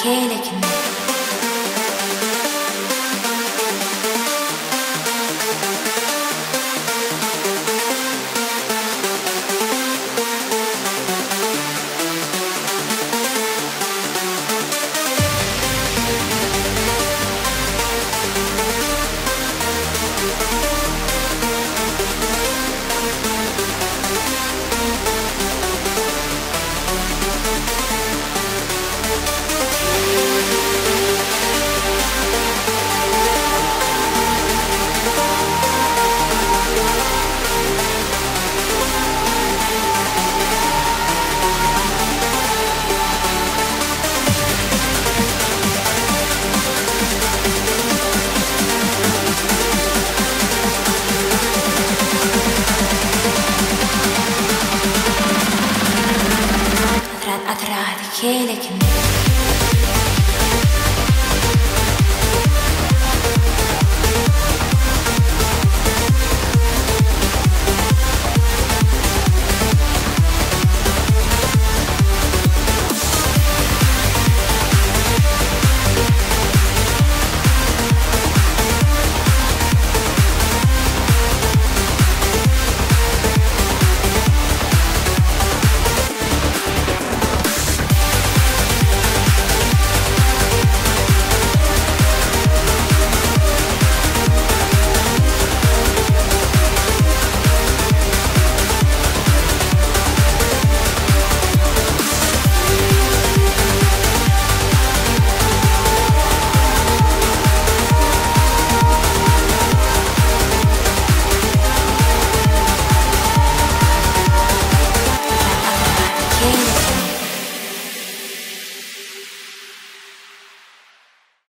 Melike. atrás, quiere que me...